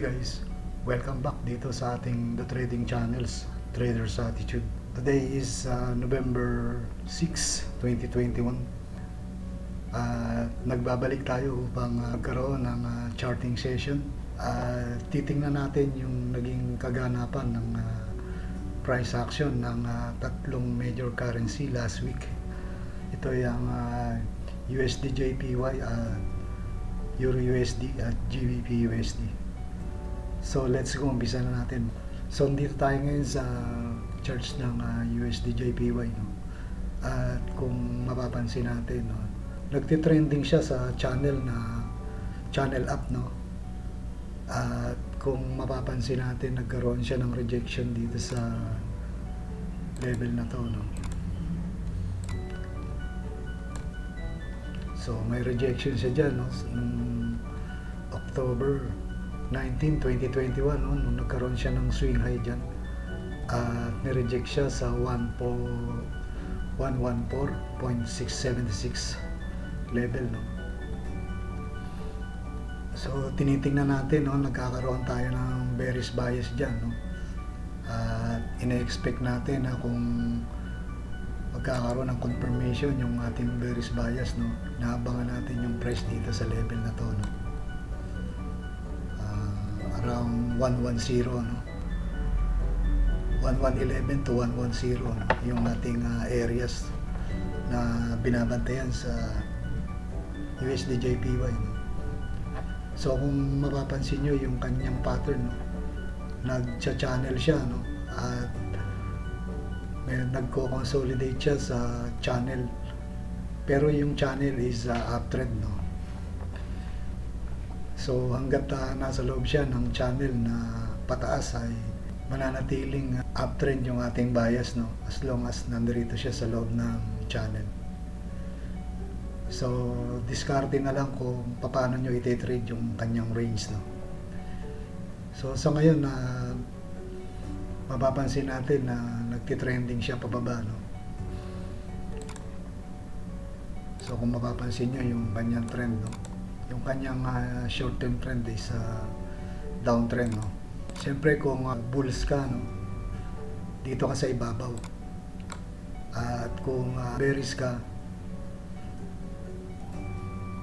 Guys, welcome back dito sa ating The Trading Channels, Trader's Attitude. Today is uh, November 6, 2021. Uh, nagbabalik tayo upang uh, magkaroon ng uh, charting session. Uh, titingnan natin yung naging kaganapan ng uh, price action ng uh, tatlong major currency last week. Ito yung uh, USD JPY, uh, Euro USD at GBP USD. So let's go, umpisa na natin. So dito tayo ngayon sa church ng uh, USD JPY. No? At kung mapapansin natin, no? nagtitrending siya sa channel na channel up. No? At kung mapapansin natin, nagkaroon siya ng rejection dito sa level na to. No? So may rejection siya dyan no? nung October 19, 2021 no? nung nagkaroon siya ng swing high dyan at nireject siya sa 114.676 level no? So tinitingnan natin no? Nagkakaroon tayo ng bearish bias dyan no? At ina-expect natin na kung magkakaroon ng confirmation yung ating bearish bias no? Naabangan natin yung price dito sa level na to no? uh, around 110 no 1111 to 110 no? yung ating uh, areas na binabantayan sa USD JPY no? so kung mapapansin nyo yung kanyang pattern no? nagcha-channel siya no? at may nagko-consolidate siya sa channel pero yung channel is uh, uptrend no so hanggat uh, nasa loob siya ng channel na pataas ay mananatiling uptrend yung ating bias no? As long as nandito siya sa loob ng channel. So discarte na lang kung paano nyo iti-trade yung kanyang range no? So sa ngayon na uh, mapapansin natin na nagtitrending siya pababa no? So kung mapapansin nyo yung kanyang trend no yung kanyang uh, short term trend is uh, downtrend no Siyempre kung uh, bulls ka, no, dito ka sa ibabaw. At kung uh, bearish ka,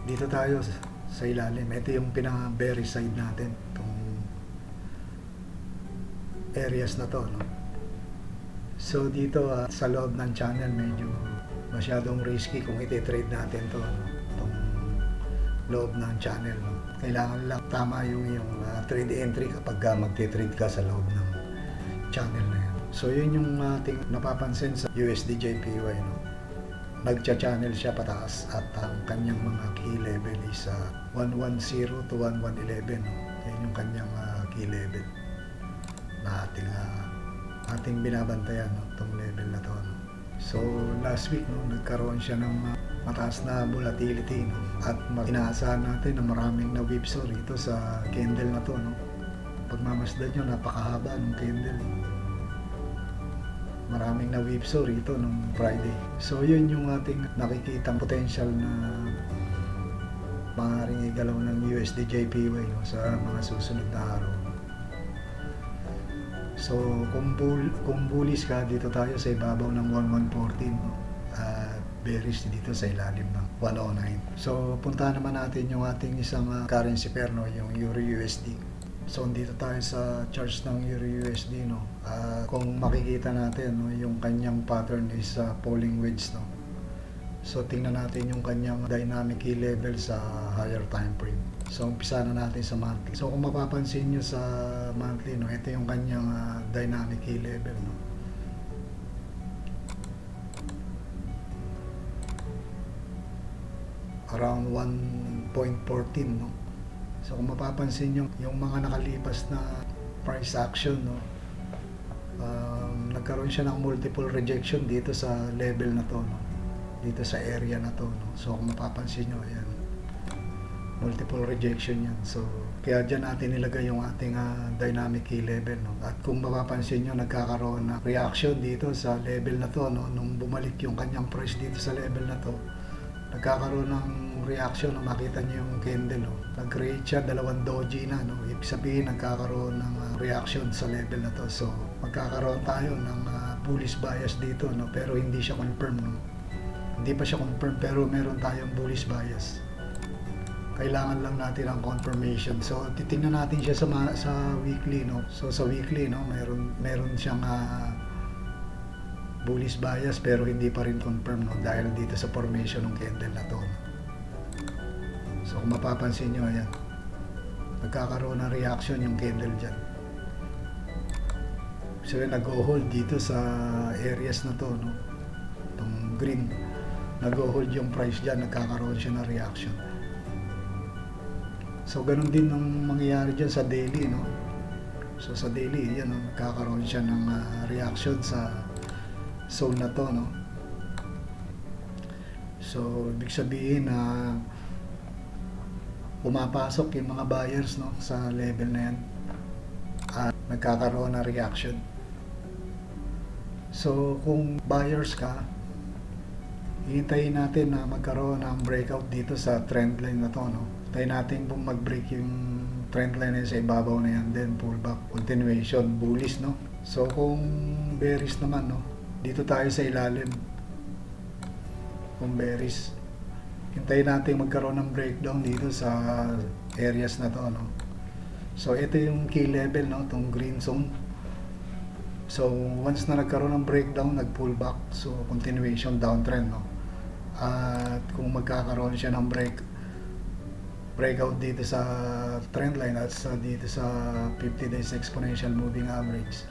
dito tayo sa ilalim. Ito yung pinaka-bearish side natin. Itong areas na to. No? So dito uh, sa loob ng channel medyo masyadong risky kung iti-trade natin to. No? Itong loob ng channel. No? kailangan lang tama yung yung uh, trade entry kapag uh, magte-trade ka sa loob ng channel na yan. So yun yung ating napapansin sa USD JPY no. Nagcha-channel siya pataas at ang kanyang mga key level is uh, 110 to 1111 no. Yan yung kanyang uh, key level na ating uh, ating binabantayan no, tong level na to no. So last week no, nagkaroon siya ng uh, mataas na volatility no? at inaasahan natin na maraming na whipsaw rito sa candle na to no? pagmamasdan nyo napakahaba ng candle maraming na whipsaw rito nung Friday so yun yung ating nakikitang potential na maaaring igalaw ng USD JPY no? sa mga susunod na araw so kung, bull, kung bullish ka dito tayo sa ibabaw ng 1114 no? Bearish dito sa ilalim ng 109. So, punta naman natin yung ating isang uh, currency pair, no, yung Euro USD. So, dito tayo sa charts ng Euro USD, no. Uh, kung makikita natin, no, yung kanyang pattern is uh, falling wedge, no. So, tingnan natin yung kanyang dynamic key level sa higher time frame. So, umpisa na natin sa monthly. So, kung mapapansin nyo sa monthly, no, ito yung kanyang uh, dynamic key level, no. Around 1.14 no? So kung mapapansin nyo yung mga nakalipas na price action no? Um, nagkaroon siya ng multiple rejection dito sa level na to no? Dito sa area na to no? So kung mapapansin nyo ayan. Multiple rejection yan. So kaya dyan natin nilagay yung ating uh, dynamic key level no? At kung mapapansin nyo nagkakaroon ng reaction dito sa level na to no? Nung bumalik yung kanyang price dito sa level na to nagkakaroon ng reaction, no, makita niyo yung candle, no. Nag-create siya, dalawang doji na, no. Ibig sabihin, nagkakaroon ng uh, reaction sa level na to. So, magkakaroon tayo ng uh, bullish bias dito, no. Pero hindi siya confirm, no. Hindi pa siya confirm, pero meron tayong bullish bias. Kailangan lang natin ang confirmation. So, titingnan natin siya sa sa weekly, no. So, sa weekly, no, meron meron siyang uh, bullish bias pero hindi pa rin confirm no dahil dito sa formation ng candle na to. No? So kung mapapansin nyo, ayan, nagkakaroon ng reaction yung candle dyan. So yun, nag-hold dito sa areas na to, no? Itong green, nag-hold yung price dyan, nagkakaroon siya ng reaction. So ganun din ang mangyayari dyan sa daily, no? So sa daily, yan, no? nagkakaroon siya ng uh, reaction sa zone na to, no? So, ibig sabihin na pumapasok yung mga buyers, no, sa level na yan at nagkakaroon ng reaction. So, kung buyers ka, hihintayin natin na magkaroon ng breakout dito sa trend line na to, no? Hintayin natin kung mag-break yung trend line sa ibabaw na yan, then pullback, continuation, bullish, no? So, kung bearish naman, no, dito tayo sa ilalim kung bearish hintayin natin magkaroon ng breakdown dito sa areas na to no? so ito yung key level no? itong green zone so once na nagkaroon ng breakdown nag pull back so continuation downtrend no? at kung magkakaroon siya ng break breakout dito sa trend line at sa dito sa 50 days exponential moving average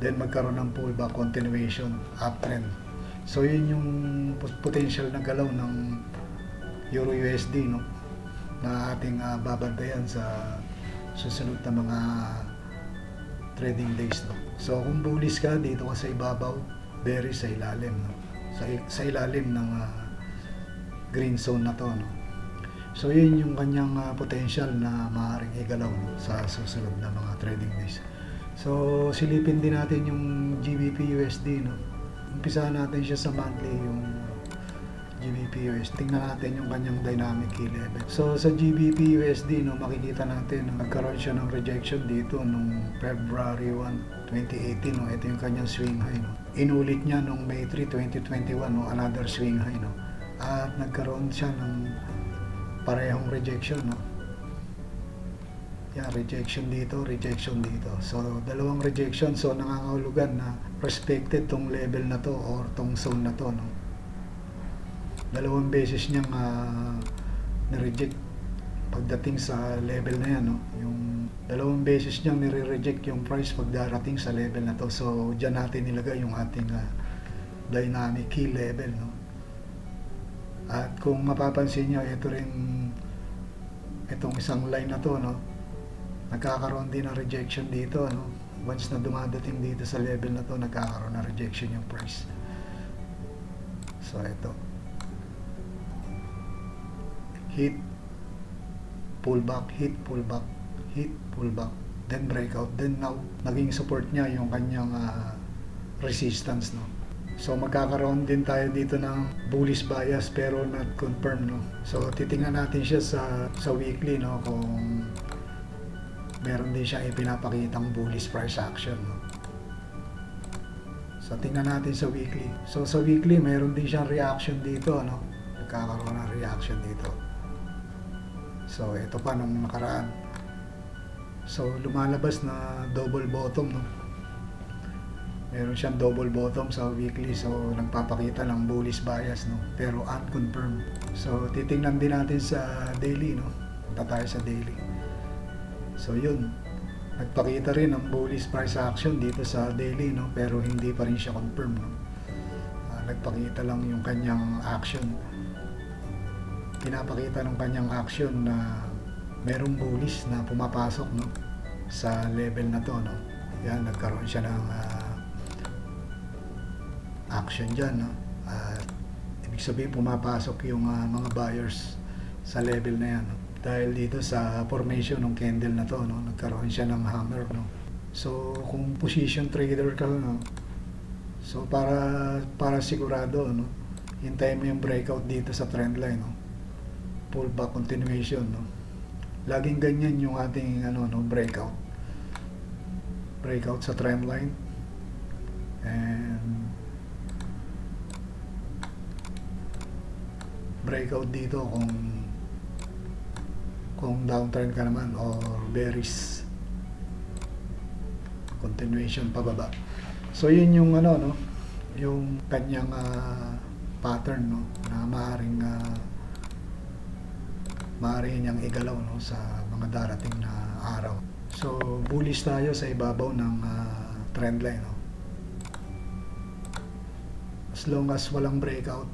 then magkaroon ng pullback continuation uptrend. So yun yung potential na galaw ng Euro USD no? Na ating uh, babantayan sa susunod na mga trading days no? So kung bullish ka dito ka sa ibabaw very sa ilalim no? Sa, sa ilalim ng uh, green zone na to no? So yun yung kanyang uh, potential na maaaring igalaw no, sa susunod na mga trading days So, silipin din natin yung GBP USD, no? Umpisahan natin siya sa monthly, yung GBP USD. Tingnan natin yung kanyang dynamic key level. So, sa GBP USD, no, makikita natin na nagkaroon siya ng rejection dito nung February 1, 2018, no? Ito yung kanyang swing high, no? Inulit niya nung May 3, 2021, no? Another swing high, no? At nagkaroon siya ng parehong rejection, no? Yan, rejection dito, rejection dito. So, dalawang rejection. So, nangangahulugan na respected tong level na to or tong zone na to. No? Dalawang beses niyang uh, na-reject pagdating sa level na yan. No? Yung dalawang beses niyang nire-reject yung price pagdarating sa level na to. So, dyan natin nilagay yung ating uh, dynamic key level. No? At kung mapapansin niyo, ito rin itong isang line na to, no? Nagkakaroon din ng rejection dito ano? Once na dumadating dito sa level na to nagkakaroon ng rejection yung price. So ito. Hit pullback hit pullback hit pullback then breakout. Then now naging support niya yung kanyang uh, resistance no? So magkakaroon din tayo dito ng bullish bias pero not confirm no. So titingnan natin siya sa sa weekly no? Kung meron din siyang ipinapakitang bullish price action. No? So, tingnan natin sa weekly. So, sa weekly, meron din siyang reaction dito. No? Nagkakaroon ng reaction dito. So, ito pa nung nakaraan. So, lumalabas na double bottom. No? Meron siyang double bottom sa weekly. So, nagpapakita ng bullish bias. No? Pero unconfirmed. So, titingnan din natin sa daily. No? Punta tayo sa daily. So yun, nagpakita rin ang bullish price action dito sa daily no pero hindi pa rin siya confirm no. Uh, nagpakita lang yung kanyang action. Pinapakita ng kanyang action na merong bullish na pumapasok no sa level na to no. Yan nagkaroon siya ng uh, action diyan no. Uh, ibig sabihin pumapasok yung uh, mga buyers sa level na yan no dahil dito sa formation ng candle na to no nagkaroon siya ng hammer no so kung position trader ka no so para para sigurado no hintayin mo yung breakout dito sa trend line, no? Pullback continuation, no? Laging ganyan yung ating ano, no, breakout. Breakout sa trend line. And breakout dito kung kung downtrend ka naman or bearish continuation pababa. So yun yung ano no, yung kanyang ah, pattern no na maaring uh, maaari niyang igalaw no sa mga darating na araw. So bullish tayo sa ibabaw ng ah, trend line no. As long as walang breakout,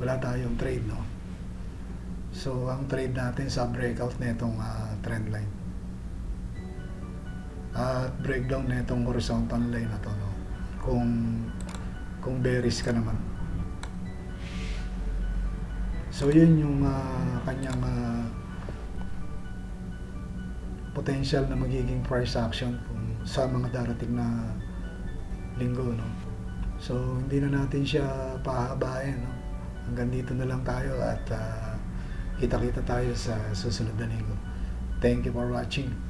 wala tayong trade no. So ang trade natin sa breakout nitong ah, trend line. At breakdown nitong horizontal line na to no. Kung kung bearish ka naman. So yun yung ah, kanyang ah, potential na magiging price action kung sa mga darating na linggo no. So hindi na natin siya pahabain no. Hanggang dito na lang tayo at ah, kita-kita tayo sa susunod na linggo. Thank you for watching.